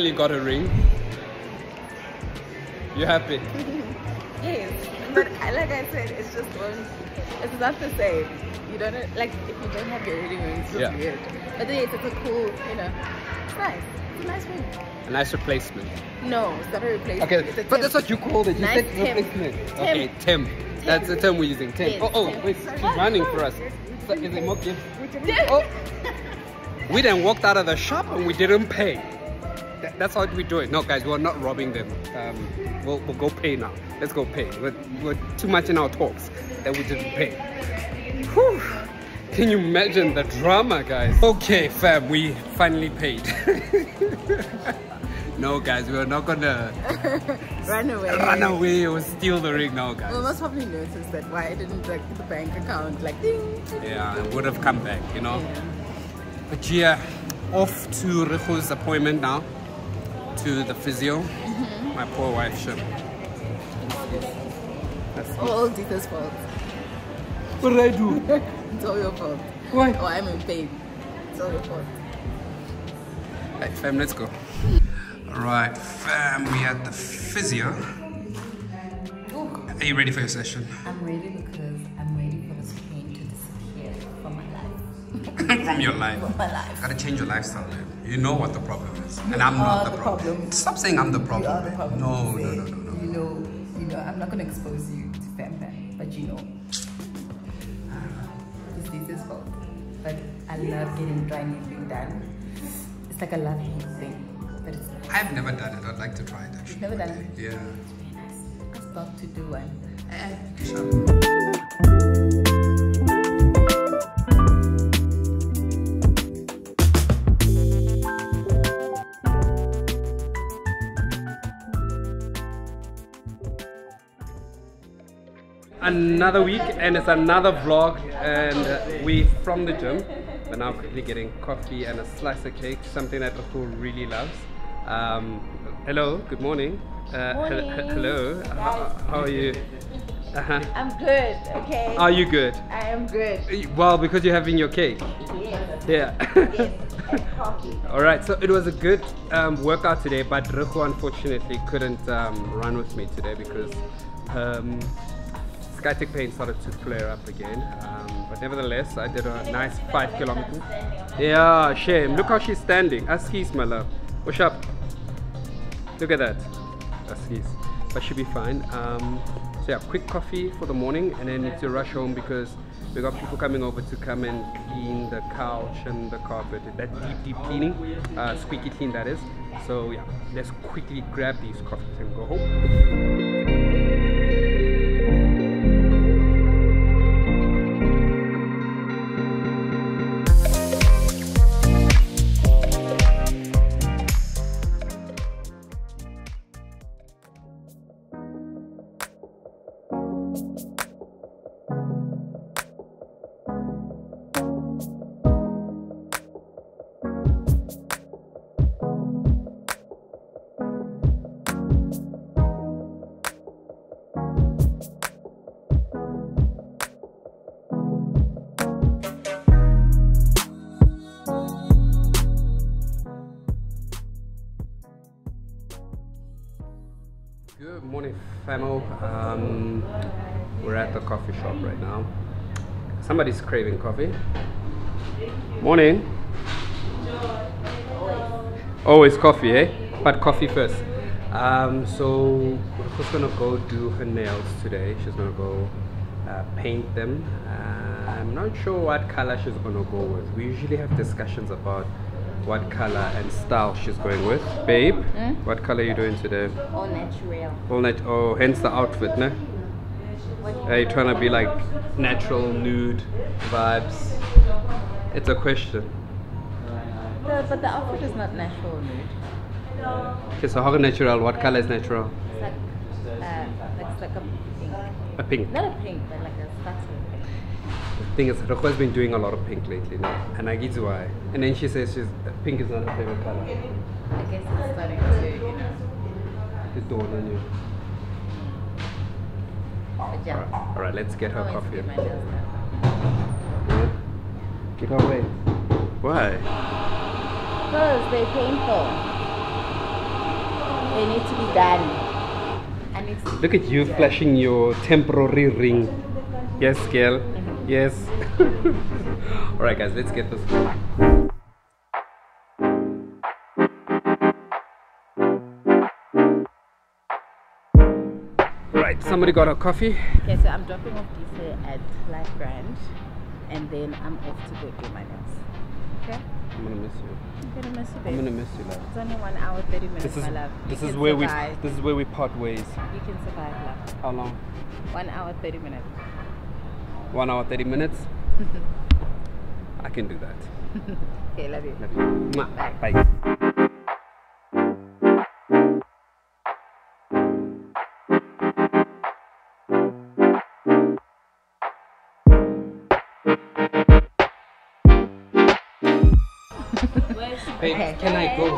finally got a ring. You happy? Yes, but like I said, it's just one. It's not the same. You don't like if you don't have your wedding ring, it's just Yeah. weird. But then it's, it's a cool, you know, it's nice. It's a nice ring. A nice replacement. No, it's not a replacement. Okay, it's a but that's what you called it. You Nice said temp. replacement. Temp. Okay, temp. That's the term we're using. Temp. Yes, oh, oh, temp. wait, she's running for us. So, is it more gift? Oh, we then walked out of the shop and we didn't pay. That- that's how we do it. No, guys, we're not robbing them. Um, we'll, we'll go pay now. Let's go pay. We're, we're too much in our talks that we didn't pay. Whew. Can you imagine the drama, guys? Okay, fam, we finally paid. no, guys, we're not gonna Run away. run away or steal the ring now, guys. Well, most probably noticed that why I didn't like the bank account like ding. Yeah, it would have come back, you know. Yeah. But yeah, off to Rego's appointment now, to the physio. Mm-hmm. My poor wife, should. That's All Dita's fault. what did I do? It's all your fault. Why? Oh, I'm in pain. It's all your fault. Hey, fam, let's go. Alright, fam, we at the physio. Are you ready for your session? I'm ready because I'm ready for this pain to disappear from my life. From your life. From my life. Gotta change your lifestyle, man. You know what the problem is. and I'm not the, the problem. problem. Stop saying I'm the You problem. are the problem. No, no, no, no, no. You know, you know, I'm not gonna expose you to fam, but you know. It's Lisa's fault. But I love getting dry needling done. It's like a love thing. But it's nice. I've never done it. I'd like to try it actually. Never one done it? Yeah. very nice. I was about to do one. Eh, sure. Another week and it's another vlog and uh, we from the gym but now quickly getting coffee and a slice of cake something that Rahul really loves um, hello good morning, uh, he- Morning. hello how, how are you uh-huh. I'm good, okay? Are you good? I am good. Well, because you're having your cake. Yes. Yeah. Yes. All right. So it was a good um, workout today, but Rego unfortunately couldn't um, run with me today because um, sciatic pain started to flare up again. Um, but nevertheless, I did a nice five kilometers. Yeah, shame. Look how she's standing. Askies, my love. Push up. Look at that. Askies. But she'll be fine. Um, so yeah, quick coffee for the morning and then need to rush home because we got people coming over to come and clean the couch and the carpet. That deep, deep cleaning. Uh, squeaky clean that is. So yeah, let's quickly grab these coffees and go home. Famo. Um, we're at the coffee shop right now. Somebody's craving coffee. Morning. Always coffee, eh? But coffee first. Um, so we're just gonna go do her nails today. She's gonna go uh, paint them. Uh, I'm not sure what color she's gonna go with. We usually have discussions about what color and style she's going with. Babe, what color are you doing today? All natural. All night. Oh, hence the outfit, ne? Are you trying to be like natural, nude vibes? It's a question. The, but the outfit is not natural nude. Okay, so how natural? What color is natural? It's like, uh, it's like a pink. A pink. Not a pink, but like a pink. Thing is, Rukhu has been doing a lot of pink lately now, and I get why. And then she says she's pink is not her favorite color. I guess it's starting to, you know. The dawn on you. Yeah. Alright, all right, let's get her coffee. get my nails done. Yeah. Get her away. Why? Because they're painful. They need to be done. I need to Look at you flashing your temporary ring. Yes, girl. Yes. all right, guys, let's get this. Right, somebody got a coffee. Okay, so I'm dropping off Dise at Life Grand and then I'm off to go do my nails. Okay? I'm gonna miss you. I'm gonna miss you, I'm gonna miss you, love. It's only one hour, 30 minutes, This is my love. You this is where survive. we this is where we part ways. You can survive, love. How long? One hour, 30 minutes. One hour, thirty minutes. I can do that. Okay, love you. Love you. Mwah. Bye. Bye. Babe, Okay. can I go?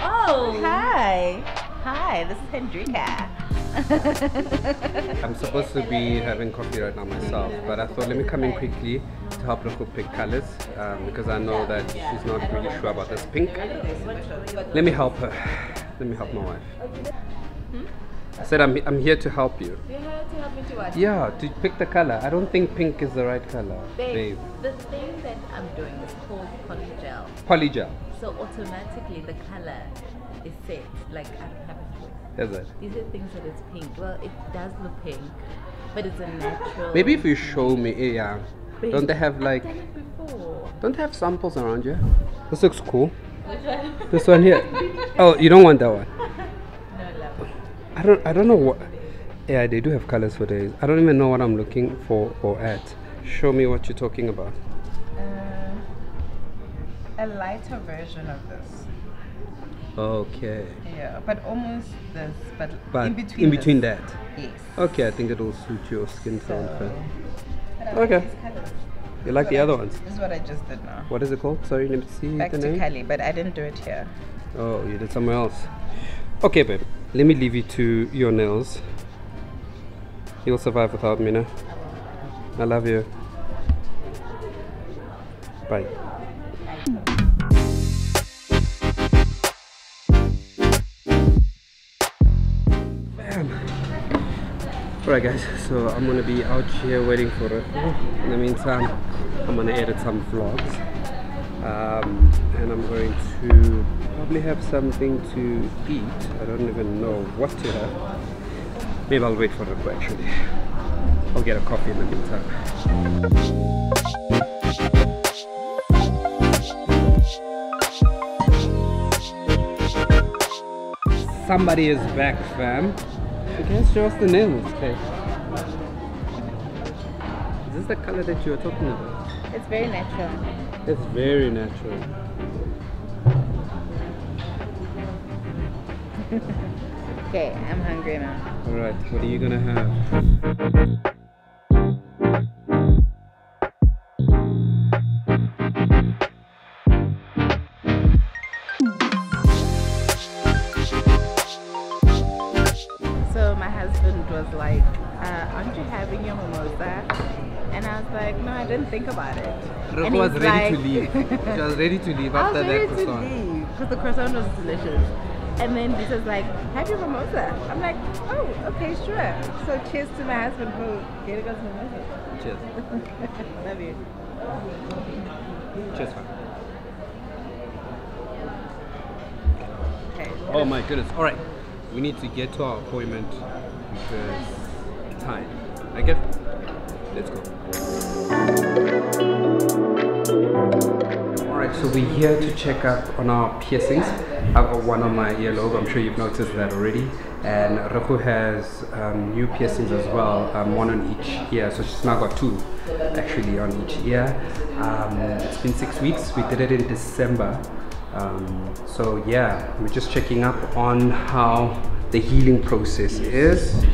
Oh, hi. Hi, this is Hendrika. I'm supposed to be having coffee right now myself, but I thought let me come in quickly to help Roko pick colors um, because I know that she's not really sure about this pink. Let me help her. Let me help my wife. I said I'm, I'm here to help you. You have to help me to watch. Yeah, to pick the color. I don't think pink is the right color, Babe, babe. the thing that I'm doing is called polygel. Polygel, So automatically the color is set. Like I don't have a choice. Is it? These are things that it's pink. Well, it does look pink, but it's a natural. Maybe if you show me, eh, yeah. Babe, Don't they have like? I've done it before. Don't they have samples around you? This looks cool. This one here. Oh, you don't want that one. No love. I don't. I don't know what. Yeah, they do have colors for days. I don't even know what I'm looking for or at. Show me what you're talking about. A lighter version of this. Okay. Yeah, but almost this, but, But in between. in between this. that. Yes. Okay, I think it'll suit your skin tone. So, but Okay. You like the other I- ones? This is what I just did now. What is it called? Sorry, let me see Back the to name. Cali, but I didn't do it here. Oh, you did somewhere else. Okay, babe. Let me leave you to your nails. You'll survive without me, no? I love you. Bye. Alright guys, so I'm gonna be out here waiting for it. In the meantime, I'm gonna edit some vlogs. Um, and I'm going to probably have something to eat. I don't even know what to have. Maybe I'll wait for it actually. I'll get a coffee in the meantime. Somebody is back, fam. You can show us the nails, okay? Is this the color that you were talking about? It's very natural. It's very natural. Okay, I'm hungry now. Alright, what are you gonna have? Think about it." And was ready to leave. She was ready to leave after that croissant. because the croissant was delicious. And then this is like, "Have your mimosa." I'm like, "Oh, okay, sure." So cheers to my husband for getting us mimosa. Cheers. Love you. Cheers, fam. Okay. Oh my goodness. Alright. We need to get to our appointment because time. I get let's go. Alright, so we're here to check up on our piercings. I've got one on my earlobe, I'm sure you've noticed that already. And Raku has um, new piercings as well, um, one on each ear. So she's now got two actually on each ear. Um, it's been six weeks, we did it in December. Um, so yeah, we're just checking up on how the healing process is.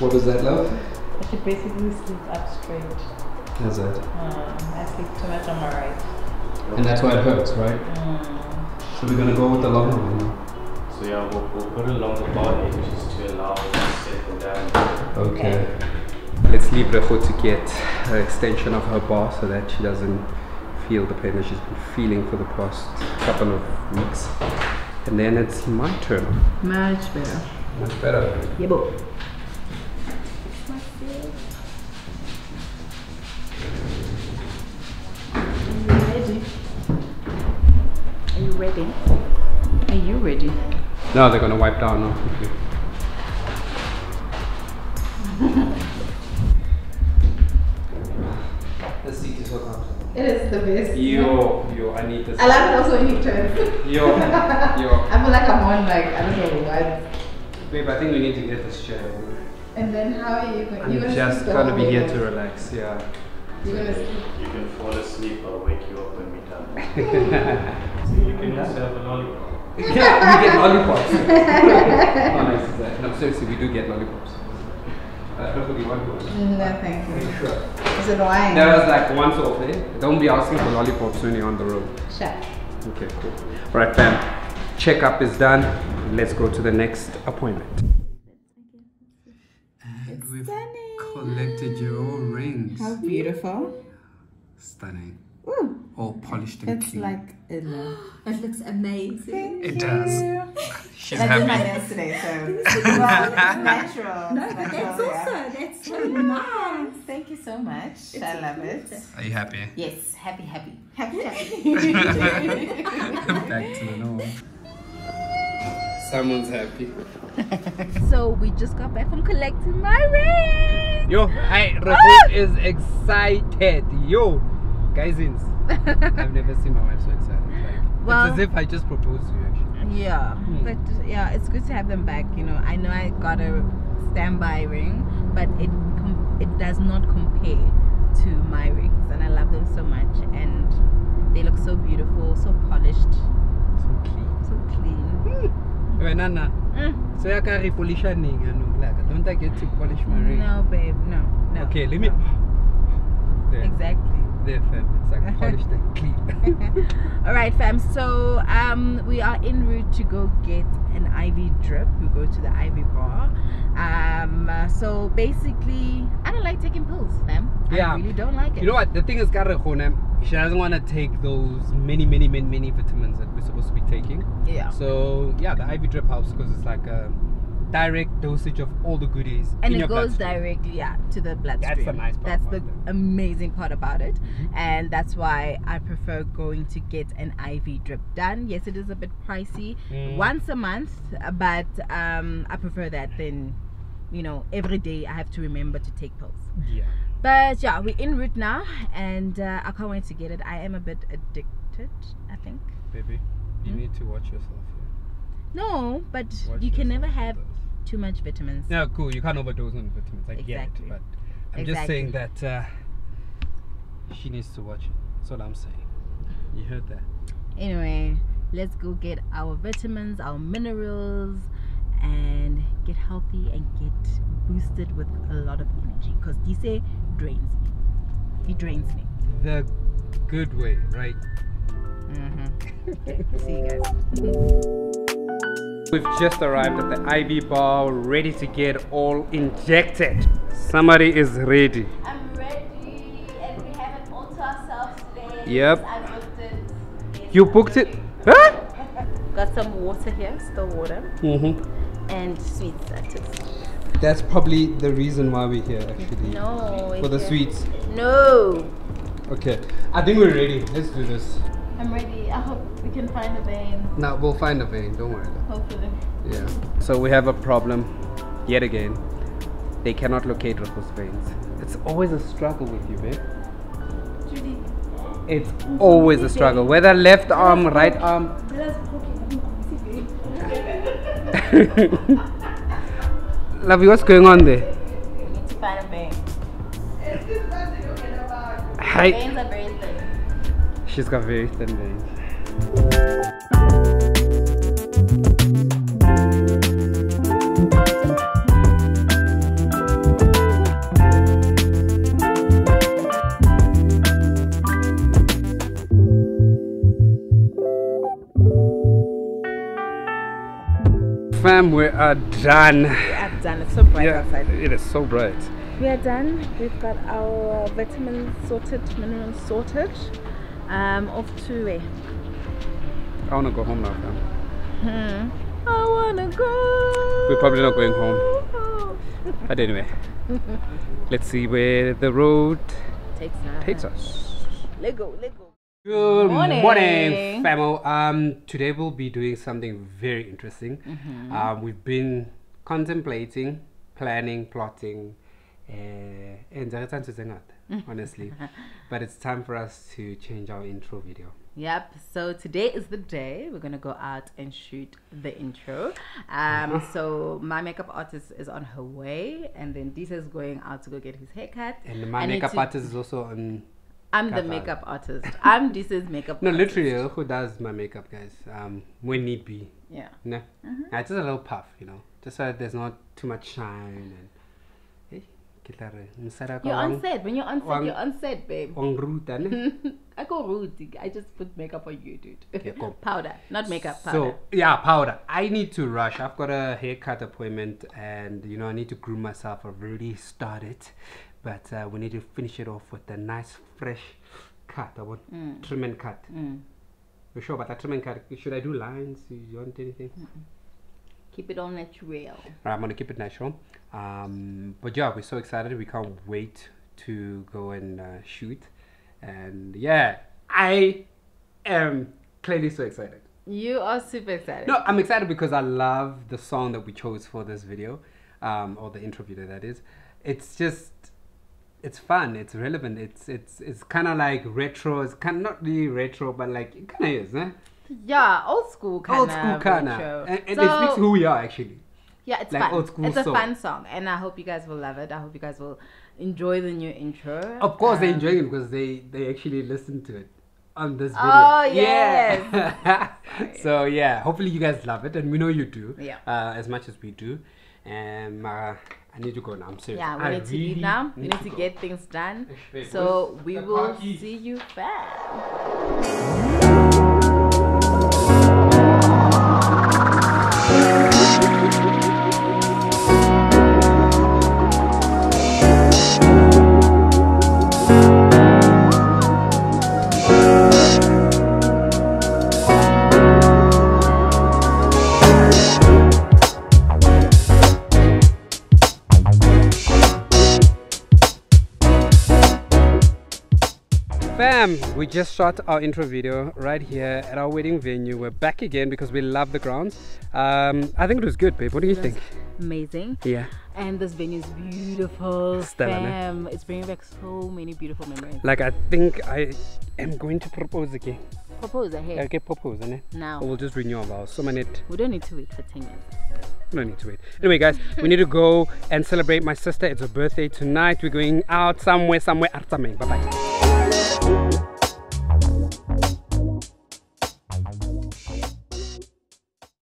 What was that, love? Should basically sleep up straight. Is it? Mm, I sleep too much on my right. And that's why it hurts, right? Mm. So we're gonna go with the long one now. So yeah, we'll, we'll put it along the body just to allow it to settle down. Okay. Let's leave Rego to get an extension of her bar so that she doesn't feel the pain that she's been feeling for the past couple of weeks. And then it's my turn. Much better. Much better. Yeah, bo. Are you ready? Are you ready? No, they're gonna wipe down now quickly. the seat is so comfortable. It is the best. Yo, yo, I need this. I love it also when he turns. Yo, yo. I feel like I'm on like I don't know what. Babe, I think we need to get this chair. And then how are you going? I'm You're gonna just gonna be here to relax, yeah. You're gonna sleep. You can fall asleep, I'll wake you up when we're done. so you can just have a lollipop. yeah, we get lollipops. How nice is that? No, seriously, we do get lollipops. Uh, hopefully one one. No, thank you. Are you Sure. Is it wine? That was like once off, eh? Don't be asking for lollipops when you're on the road. Sure. Okay, cool. Alright, fam. Checkup is done. Let's go to the next appointment. And we've stunning. collected your rings. How beautiful. Stunning. Ooh, All polished and it's clean. like a love. It looks amazing. it does. She's I did my happy. nails today, so well, natural. No, It's but that's yeah. also that's so nice. Thank you so much. I love it. Are you happy? Yes, happy, happy. Happy, happy. Back to the norm. Someone's happy. so we just got back from collecting my ring. Yo, I Rafu Ah! is excited. Yo, guys, I've never seen my wife so excited. Like, Well- it's as if I just proposed to you. Actually. Yeah, Hmm. but yeah, it's good to have them back. You know, I know I got a standby ring, but it com- it does not compare to my rings, and I love them so much, and they look so beautiful, so polished, So clean. so clean. Wait, Nana. Mm. So you can polish your ring, you know, like, don't I get to polish my ring? No, babe, no, no. Okay, let me. no. Exactly. There, fam. It's like polished and clean. All right, fam. So um, we are en route to go get an IV drip. We go to the IV bar. Um, uh, so basically, I don't like taking pills, fam. Yeah. I really don't like it. You know what? The thing is, Karahona, she doesn't want to take those many, many, many, many vitamins that we're supposed to be taking. Yeah. So yeah, the IV drip helps because it's like a direct dosage of all the goodies and it goes directly yeah, to the bloodstream. That's the nice part That's the it. amazing part about it, Mhm. and that's why I prefer going to get an IV drip done. Yes, it is a bit pricey, Mm. once a month, but um, I prefer that than, you know, every day I have to remember to take pills. Yeah. But yeah, we're in route now, and uh, I can't wait to get it. I am a bit addicted, I think. Baby, you Hmm? need to watch yourself. No, but Watch you can never have. Too much vitamins. Yeah, cool. You can't overdose on vitamins. I Exactly. get it, but I'm just saying that uh, she needs to watch it. That's all I'm saying. You heard that? Anyway, let's go get our vitamins, our minerals, and get healthy and get boosted with a lot of energy. Because say drains me. He drains me. The good way, right? Mm-hmm. Okay, see you guys. We've just arrived at the IV bar, ready to get all injected. Somebody is ready. I'm ready, and we have it all to ourselves today. Yep. I booked it. You booked it? Huh? Got some water here, still water, Mm-hmm. and sweets. I took some. That's probably the reason why we're here, actually. No. For the it's- sweets. No. Okay. I think we're ready. Let's do this. I'm ready. I hope we can find a vein. No, we'll find a vein. Don't worry. Hopefully. Yeah. So we have a problem yet again. They cannot locate Rafo's veins. It's always a struggle with you, babe. Judy. It's always a struggle. Whether left arm, right arm. Lovey, what's going on there? We need to find a vein. Hi she's X-Gavei também. Fam, we are done. We are done. It's so bright yeah, outside. It is so bright. We are done. We've got our uh, vitamins sorted, minerals sorted. Um, off to where? I wanna go home now, fam. Hmm. I wanna go. We're probably not going home. But anyway, let's see where the road Takes us. takes us. Let go. Let go. Good Morning. morning, famo. Um, today we'll be doing something very interesting. Mm-hmm. Um, we've been contemplating, planning, plotting, uh, and honestly, but it's time for us to change our intro video. Yep. So today is the day we're gonna go out and shoot the intro. Um. so my makeup artist is on her way, and then Dise is going out to go get his haircut. And my I makeup to- artist is also on. I'm the out. makeup artist. I'm Dise's makeup. No, artist. literally, who does my makeup, guys? Um, when need be. Yeah. No, Mm-hmm. yeah, just a little puff, you know, just so that there's not too much shine and. Hey, ke tla re, mosadi You're ka on set. When you're on set, you're on set, babe. wang ruta, ne? I go rude. I just put makeup on you, dude. Okay, cool. powder, not makeup. Powder. So yeah, powder. I need to rush. I've got a haircut appointment, and you know I need to groom myself. I've already started, but uh, we need to finish it off with a nice fresh cut. I want Mm. trim and cut. Mm. You sure about that trim and cut? Should I do lines? You want anything? Keep it all natural. Alright, I'm gonna keep it natural. Um, but yeah, we're so excited. We can't wait to go and uh, shoot. And yeah, I am clearly so excited. You are super excited. No, I'm excited because I love the song that we chose for this video, um, or the intro video that is. It's just, it's fun. It's relevant. It's it's it's kind of like retro. It's kind not really retro, but like it kind of is, eh? Yeah, old school kind Old of. school kind of, and, and so, it speaks who we are actually. yeah, it's like fun. old school it's a fun song, and I hope you guys will love it. I hope you guys will enjoy the new intro. Of course, they're Um, enjoying it because they they actually listen to it on this video. Oh, Yeah. so yeah, hopefully you guys love it, and we know you do. Yeah. Uh, as much as we do. And uh, I need to go now. I'm serious. Yeah, we I need to leave really now. We need to go. get things done. So we will see you fast. We just shot our intro video right here at our wedding venue. We're back again because we love the grounds. Um, I think it was good, babe. What do you think? Amazing. Yeah. And this venue is beautiful. Stellar. Fam. It's bringing back so many beautiful memories. Like I think I am going to propose again. Propose ahead. Okay, propose, ne? Now. Or we'll just renew our vows. So many. We don't need to wait for 10 years. No need to wait. Anyway, guys, we need to go and celebrate my sister. It's her birthday tonight. We're going out somewhere, somewhere. Bye bye.